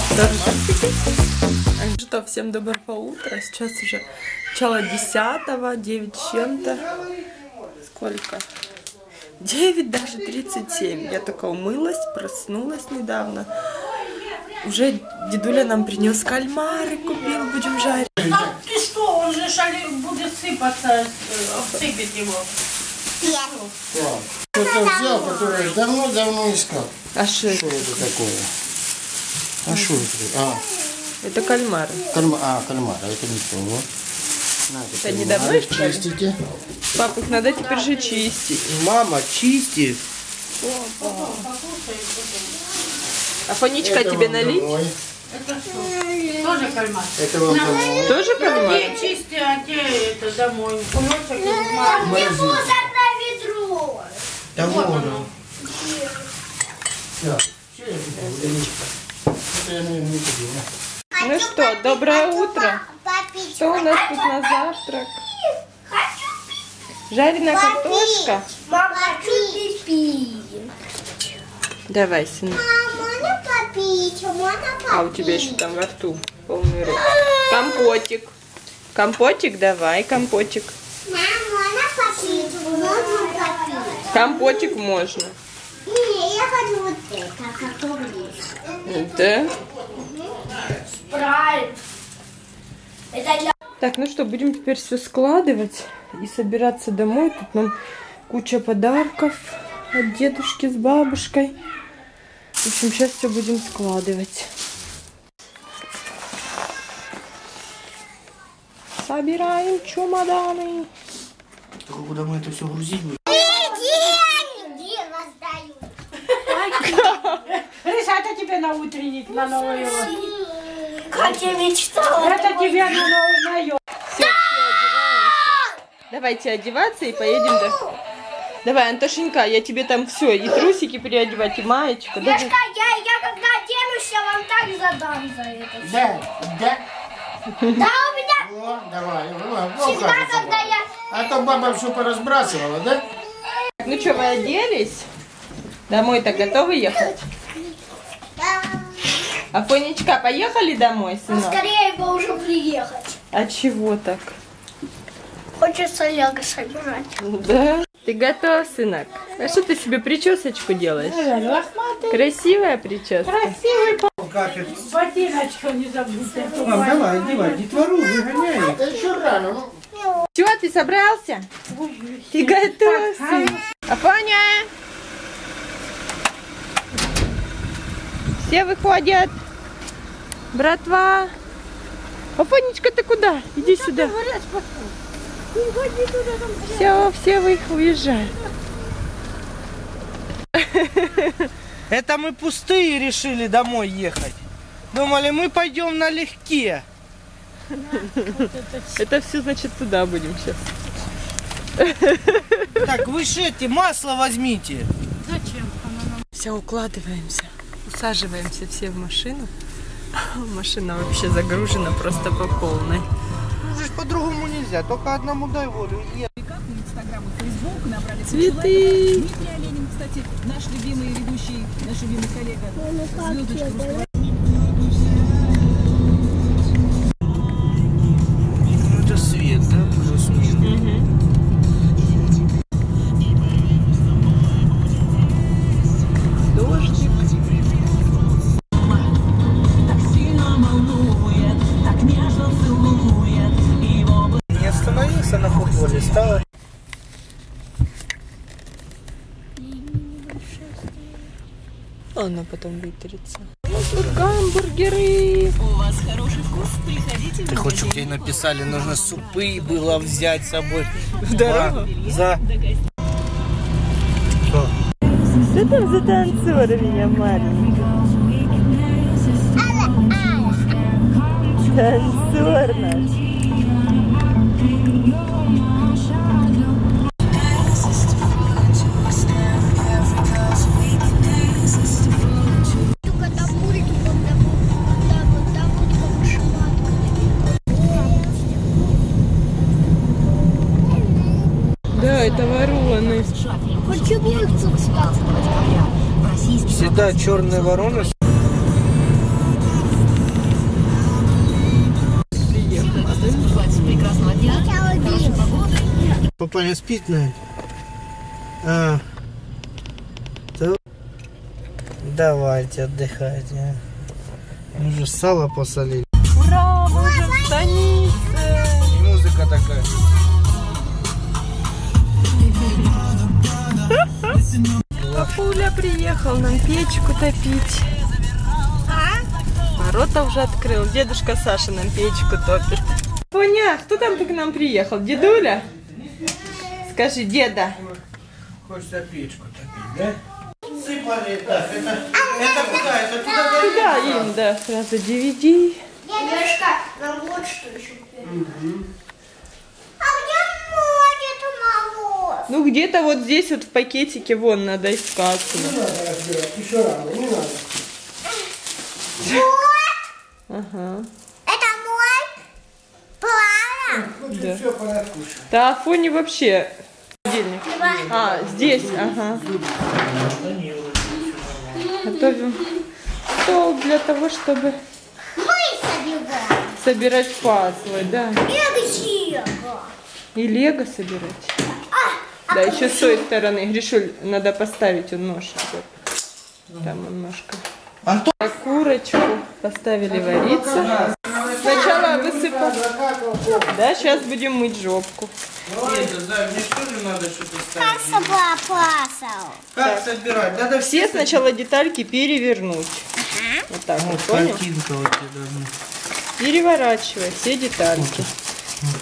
сначала Что, всем доброго утра. Сейчас уже начало десятого, 9 с чем-то. Сколько? 9, даже 37. Я только умылась, проснулась недавно. Уже дедуля нам принес кальмары, купил, будем жарить. А ты что, он же шали будет сыпаться, э, обсыпет его. Кто-то взял, который давно-давно искал. А что это такое? А что это? А, Это кальмары. кальма, а кальмар, а это не то. Вот. Это не давно чистите. Пап, их надо теперь же чистить. Мама, чисти. А фоничка Это тебе налить? домой. Тоже кальмар. Это вам домой. Тоже кальмар? Те чисти, а те это домой. Кулечек из мамы. Морозилка. ведро. Да вон. Так, что я тут? Это я не, не купил, да? Ну что, доброе утро. Что у нас тут на завтрак? Жареная картошка. Мама, хочу пить. Давай, сын. Мама, можно попить? Можно попить? А у тебя еще там во рту полный рот. Компотик. Компотик давай, компотик. Компотик можно. Вот это, который Да? Спрайт. Это для... Так, ну что, будем теперь все складывать и собираться домой. Тут нам куча подарков от дедушки с бабушкой. В общем, сейчас все будем складывать. Собираем чемоданы. Только куда мы это все грузить будем? Деньги раздают. Риша, это тебе на утренник, на новый год. Как я мечтала. Это тебе на новый на ё- Все, все, одеваемся. Давайте одеваться и поедем до... Давай, Антошенька, я тебе там все, и трусики переодевать, и маечку. Давай. Яшка, я, я когда оденусь, я вам так задам за это. Да, да. Да, у меня О, давай, давай. Ну, всегда, когда я... А то баба все поразбрасывала, да? Ну что, вы оделись? Домой-то готовы ехать? А Фонечка, поехали домой, сынок? Скорее бы уже приехать. А чего так? Хочется лего собирать. Да? Ты готов, сынок? А что ты себе причесочку делаешь? Красивая прическа? Красивый это? ботиночку не забудь. Мам, давай, одевай, детвору выгоняй. Это еще рано. Ну, Чего, ты собрался? Ты готов, сын? Афоня! Все выходят. Братва. Афонечка, ты куда? Иди сюда. Все, все вы уезжают. Это мы пустые решили домой ехать. Думали, мы пойдем налегке. Это все, значит, туда будем сейчас. Так, вы эти, масло возьмите. Все, укладываемся. Усаживаемся все в машину. Машина вообще загружена просто по полной. Ну ж по-другому нельзя, только одному дай и ешь. Цветы. Дмитрий Оленин, кстати, наш любимый ведущий, наш любимый коллега. Звездочка Оно потом вытрется. Тут гамбургеры. Ты хочешь, чтобы тебе написали, нужно супы было взять с собой. В дорогу? За. Что? Что там за танцор у меня маленький? Танцор наш. Всегда черные вороны. Папа не спит, наверное? А. То- Давайте, отдыхайте. а. Мы же сало посолили. Папуля приехал нам печку топить. Ворота уже открыл. Дедушка Саша нам печку топит. Поня, кто там к нам приехал? Дедуля? Скажи, деда. Хочется печку топить, да? Сыпали, так, это, это куда? Это туда Куда им, да, сразу DVD. Дедушка, нам вот что еще А Ну, где-то вот здесь вот в пакетике вон надо искать. Еще рано, не надо. Ага. Это мой план. Да. все. Да, Афоне вообще холодильник. А, здесь, ага. Готовим стол для того, чтобы Мы собираем. собирать пазлы, да. И лего собирать. Да, еще с той стороны. Гришуль, надо поставить он нож. Вот. Там он ножка. Антон! А курочку поставили вариться. Сначала высыпал. Да, сейчас будем мыть жопку. Нет, да, мне тоже надо что-то Как ставить. собака Как собирать? Надо Все сначала детальки перевернуть. Вот так вот, понял? Переворачивай все детальки.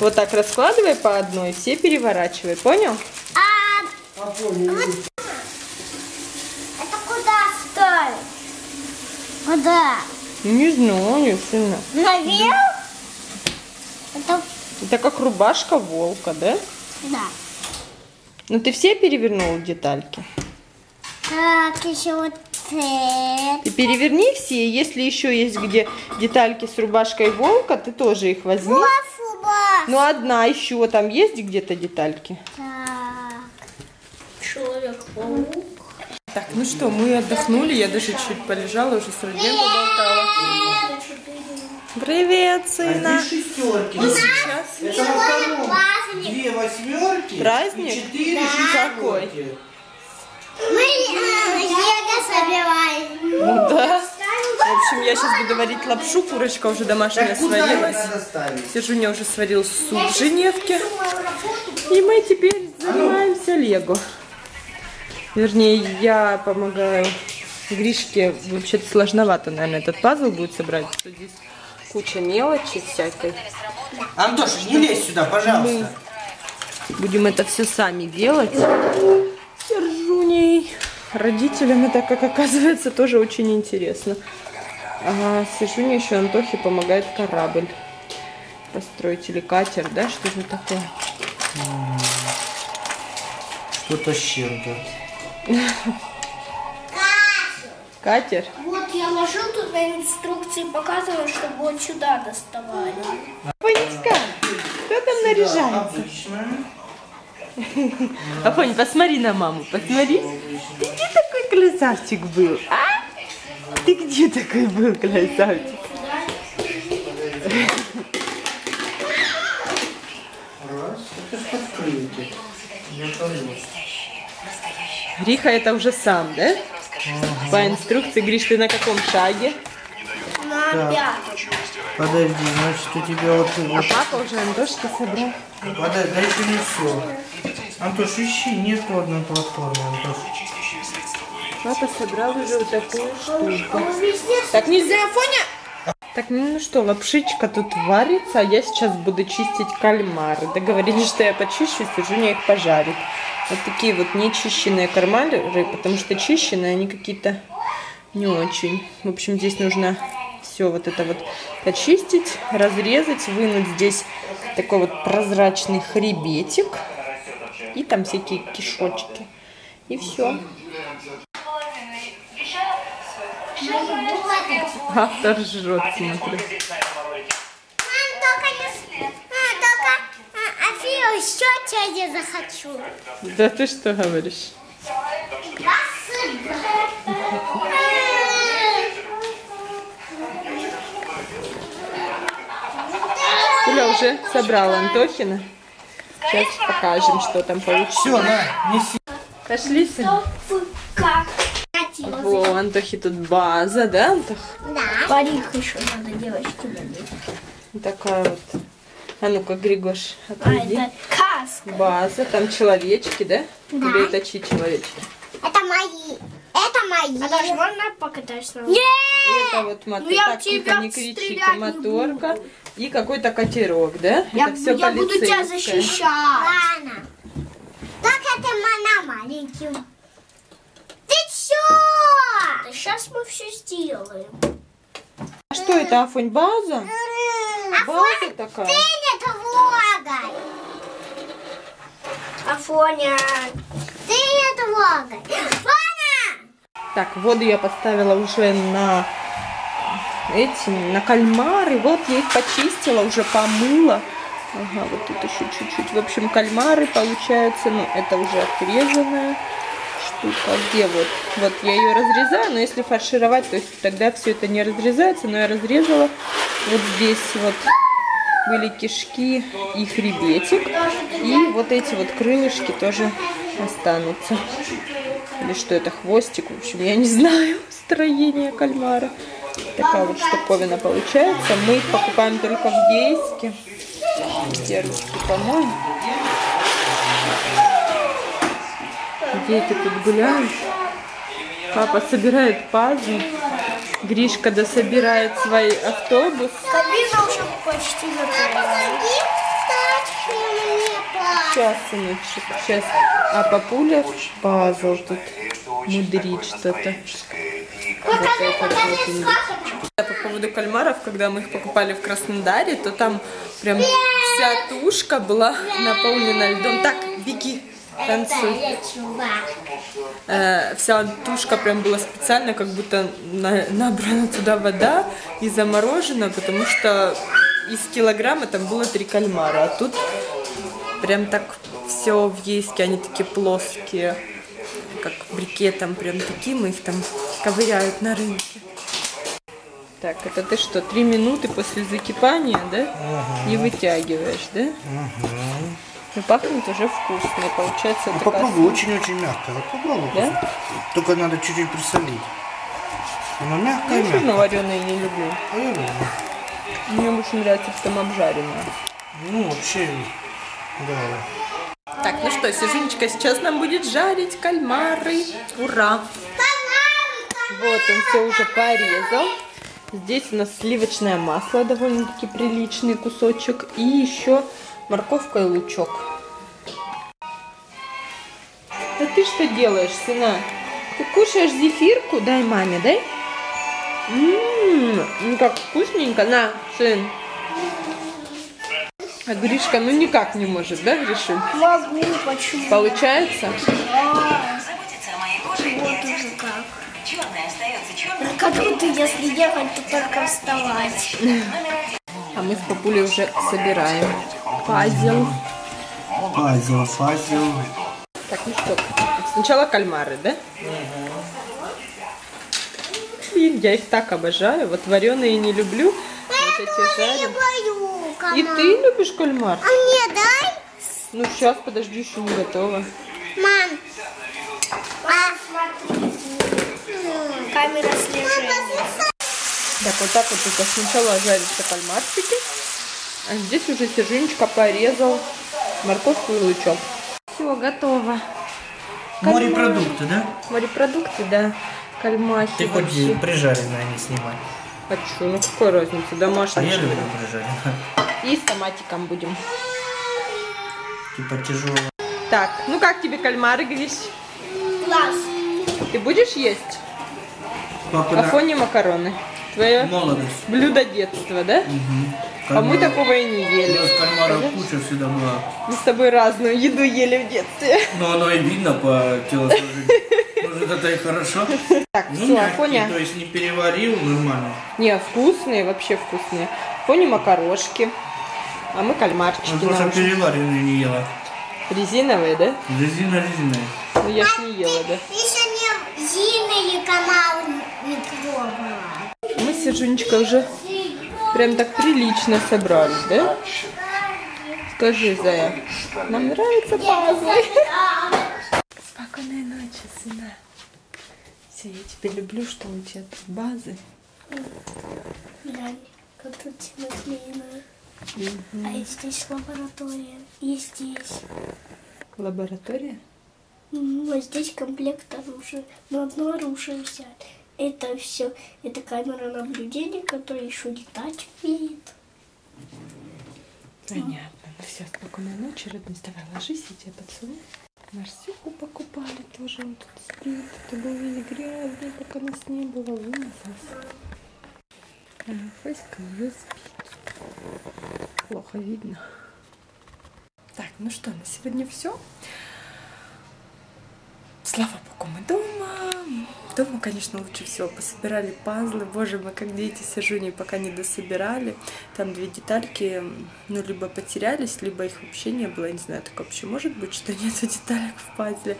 Вот так раскладывай по одной, все переворачивай, понял? А это куда ставить? Куда? Не знаю, сына. Наверх? Это Это как рубашка волка, да? да. Ну ты все перевернул детальки? Так, еще вот это. Ты переверни все, если еще есть где детальки с рубашкой волка, ты тоже их возьми. Вот фуба. Ну одна еще там есть где-то детальки? Так. Так, ну что, мы отдохнули, я даже чуть полежала, уже с Родием поболтала. Привет, сына! Две шестерки. И сейчас Это во втором. Две восьмерки. Праздник? И четыре Какой? шестерки. Мы э, лего собираем. Ну да. В общем, я сейчас буду варить лапшу, курочка уже домашняя сварилась. ставить? Сижуня уже сварил суп в Женевке. И мы теперь занимаемся лего. Вернее, я помогаю Гришке. Вообще-то сложновато, наверное, этот пазл будет собрать. Здесь куча мелочи всякой. Антоша, не лезь сюда, пожалуйста. Будем это все сами делать. Сержуней. Родителям это, как оказывается, тоже очень интересно. А Сержуня еще Антохе помогает корабль построить или катер, да? Что же такое? Что-то с чем-то. Катер? Вот я ложу тут на инструкции, показываю, чтобы вот сюда доставали. Афонечка, кто там наряжается? Обычно. Афонь, посмотри на маму, посмотри. Ты где такой красавчик был, а? Ты где такой был красавчик? Раз. Это подкрытие. Я полез. Гриха это уже сам, да? По инструкции, Гриш, ты на каком шаге? На пятом. Подожди, значит у тебя вот... А вот папа уже Антошки собрал. подожди, да еще не все. Антош, ищи, нету одной платформы, Антош. Папа собрал уже вот такую штуку. Так нельзя, Афоня! Так, ну что, лапшичка тут варится, а я сейчас буду чистить кальмары. Договорились, что я почищу, Сержуня их пожарит. Вот такие вот нечищенные кальмары, потому что чищенные они какие-то не очень. В общем, здесь нужно все вот это вот почистить, разрезать, вынуть здесь такой вот прозрачный хребетик. И там всякие кишочки. И все. Автор жрет, смотрю. Мам, только не... с- А, только а, Афию еще чай я захочу. Да ты что говоришь? Юля уже собрала Антохина. Сейчас покажем, что там получилось. Все, на, неси. Пошли, сын. Как? Во, у Антохи тут база, да, Антох? Да. Парик еще надо девочке надеть. Такая вот. А ну-ка, Григош, А, отойди. это каска. База, там человечки, да? Да. Или это чьи человечки? Это мои. Это мои. А даже можно покататься? Нет! Это вот мотор, Ну, так, тихо, не кричите, моторка и какой-то катерок, да? Я, это все я буду тебя защищать. Ладно. Так это она маленький. Да сейчас мы все сделаем. А что это, Афонь, база? База такая? Ты не трогай. Афоня. Ты не трогай. Афоня! Так, воду я поставила уже на эти, на кальмары. Вот я их почистила, уже помыла. Ага, вот тут еще чуть-чуть. В общем, кальмары получаются, ну, это уже отрезанная штука. Где вот? Вот я ее разрезаю, но если фаршировать, то есть тогда все это не разрезается, но я разрезала. Вот здесь вот были кишки и хребетик. И вот эти вот крылышки тоже останутся. Или что это, хвостик, в общем, я не знаю строение кальмара. Такая вот штуковина получается. Мы их покупаем только в Ейске. Где ручки помоем? Дети тут гуляют. Папа собирает пазл. Гришка дособирает свой автобус. Кабина уже почти готова. Сейчас, сыночек, сейчас. А папуля пазл тут мудрит что-то. По поводу кальмаров, когда мы их покупали в Краснодаре, то там прям вся тушка была наполнена льдом. Так, беги, танцуй. Э, вся тушка прям была специально, как будто на- набрана туда вода и заморожена, потому что из килограмма там было три кальмара, а тут прям так все в ейске, они такие плоские, как брикетом, прям таким их там ковыряют на рынке. Так, это ты что, три минуты после закипания, да? И вытягиваешь, да? Ну, пахнет уже вкусно, и получается Ну, попробуй, очень-очень мягкая. Вот попробуй. Да? Только надо чуть-чуть присолить. Оно Я мягкое, равно мягкое. вареные не люблю. А я люблю. Мне больше нравится потом обжаренное. Ну, вообще, да. Так, ну что, Сижунечка сейчас нам будет жарить кальмары. Ура! Вот он все уже порезал. Здесь у нас сливочное масло, довольно-таки приличный кусочек. И еще морковка и лучок. Да ты что делаешь, сына? Ты кушаешь зефирку? Дай маме, дай. Ммм, ну как вкусненько. На, сын. А Гришка ну никак не может, да, Гришуль? Могу, почему? Получается? Вот уже как. Как будто если ехать, то только вставать. А мы с папулей уже собираем пазл. Пазил, пазил. Так, ну что, сначала кальмары, да? Блин, я их так обожаю. Вот вареные не люблю. Вот эти. Бою, И ты любишь кальмар? А мне дай? Ну сейчас, подожди, еще не готово. Мам. А, Камера слежения. Так, вот так вот только сначала жарятся кальмарчики. А здесь уже Сержинечка порезал морковку и лучок. Все, готово. Морепродукты, да? Морепродукты, да. Кальмахи Ты хоть вообще. и прижаренные не снимай. А что, ну какая разница, А домашний. я люблю прижаренные. И с томатиком будем. Типа тяжело. Так, ну как тебе кальмары, Гриш? Класс. Ты будешь есть? Папа Афони макароны. Твое молодость. блюдо детства, да? А мы такого и не ели. с кальмара куча всегда была. Мы с тобой разную еду ели в детстве. Но оно и видно по телосложению. Может, это и хорошо. Так, Ну, все, мягкий, Афоня. то есть не переварил, нормально. Не, вкусные, вообще вкусные. Фоне макарошки. А мы кальмарчики Он просто переваренный не ела. Резиновые, да? Резина резиной. Ну я ж не ела, да. Еще не зимние каналы не пробовала. Мы с Сержунечкой уже прям так прилично собрались, да? Скажи, Зая, нам нравятся пазлы. Спокойной ночи, сына. Все, я тебя люблю, что у тебя тут базы. Глянь, как тут темно А и здесь лаборатория. И здесь. Лаборатория? М, А здесь комплект оружия. Но одно оружие взять. Это все. Это камера наблюдения, которая еще летать умеет. Понятно. Ну все, спокойной ночи, родной. Давай, ложись, я тебя поцелую. Марсюху покупали тоже, он тут спит. Это был весь грязный, пока нас не было, вымазался. А Фаська уже спит. Плохо видно. Так, ну что, на сегодня все. Слава богу, мы дома. Дома, конечно, лучше всего пособирали пазлы. Боже, мы как дети с Жуней пока не дособирали. Там две детальки, ну, либо потерялись, либо их вообще не было. Я не знаю, так вообще может быть, что нету деталек в пазле.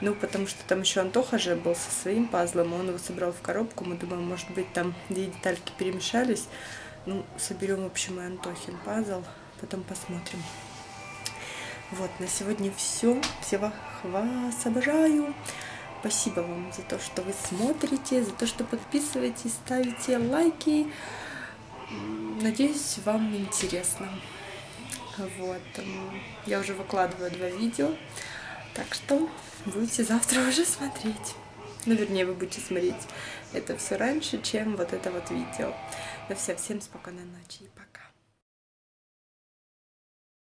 Ну, потому что там еще Антоха же был со своим пазлом, он его собрал в коробку. Мы думаем, может быть, там две детальки перемешались. Ну, соберем, в общем, и Антохин пазл, потом посмотрим. Вот, на сегодня все. Всего вас обожаю. Спасибо вам за то, что вы смотрите, за то, что подписываетесь, ставите лайки. Надеюсь, вам интересно. Вот. Я уже выкладываю два видео. Так что будете завтра уже смотреть. Ну, вернее, вы будете смотреть это все раньше, чем вот это вот видео. Ну все, всем спокойной ночи и пока.